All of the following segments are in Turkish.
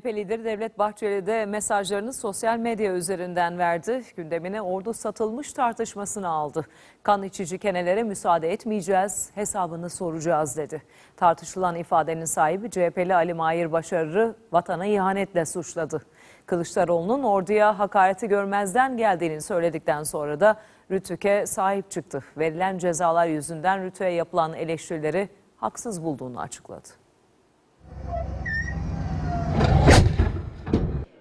CHP lideri Devlet Bahçeli de mesajlarını sosyal medya üzerinden verdi. Gündemine ordu satılmış tartışmasını aldı. Kan içici kenelere müsaade etmeyeceğiz, hesabını soracağız dedi. Tartışılan ifadenin sahibi CHP'li Ali Mahir Başarır'ı vatana ihanetle suçladı. Kılıçdaroğlu'nun orduya hakareti görmezden geldiğini söyledikten sonra da Rütük'e sahip çıktı. Verilen cezalar yüzünden Rütük'e yapılan eleştirileri haksız bulduğunu açıkladı.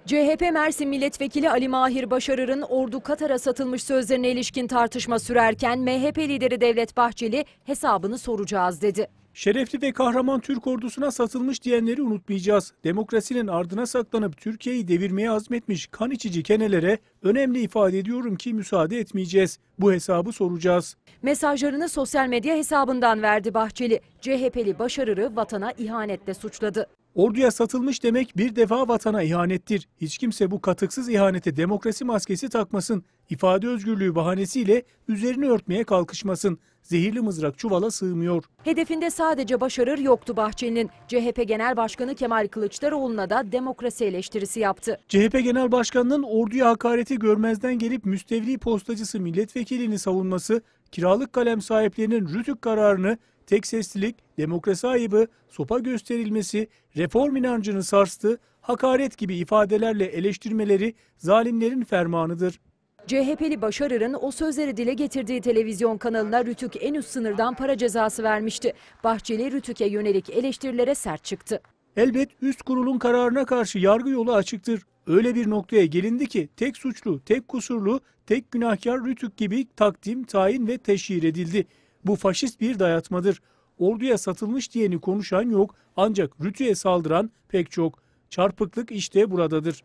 CHP Mersin Milletvekili Ali Mahir Başarır'ın ordu Katar'a satılmış sözlerine ilişkin tartışma sürerken MHP lideri Devlet Bahçeli hesabını soracağız dedi. Şerefli ve kahraman Türk ordusuna satılmış diyenleri unutmayacağız. Demokrasinin ardına saklanıp Türkiye'yi devirmeye azmetmiş kan içici kenelere önemli ifade ediyorum ki müsaade etmeyeceğiz. Bu hesabı soracağız. Mesajlarını sosyal medya hesabından verdi Bahçeli. CHP'li Başarır'ı vatana ihanetle suçladı. Orduya satılmış demek bir defa vatana ihanettir. Hiç kimse bu katıksız ihanete demokrasi maskesi takmasın. İfade özgürlüğü bahanesiyle üzerini örtmeye kalkışmasın. Zehirli mızrak çuvala sığmıyor. Hedefinde sadece Başarır yoktu Bahçeli'nin. CHP Genel Başkanı Kemal Kılıçdaroğlu'na da demokrasi eleştirisi yaptı. CHP Genel Başkanı'nın orduya hakareti görmezden gelip müstevli postacısı milletvekilini savunması, kiralık kalem sahiplerinin rütük kararını tek seslilik, demokrasi ayıbı, sopa gösterilmesi, reform inancını sarstı, hakaret gibi ifadelerle eleştirmeleri zalimlerin fermanıdır. CHP'li Başarır'ın o sözleri dile getirdiği televizyon kanalına Rütük en üst sınırdan para cezası vermişti. Bahçeli Rütük'e yönelik eleştirilere sert çıktı. Elbet üst kurulun kararına karşı yargı yolu açıktır. Öyle bir noktaya gelindi ki tek suçlu, tek kusurlu, tek günahkar Rütük gibi takdim, tayin ve teşhir edildi. Bu faşist bir dayatmadır. Orduya satılmış diyeni konuşan yok ancak Rütü'ye saldıran pek çok. Çarpıklık işte buradadır.